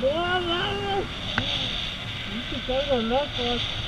Boa, mano! Isso foi louco!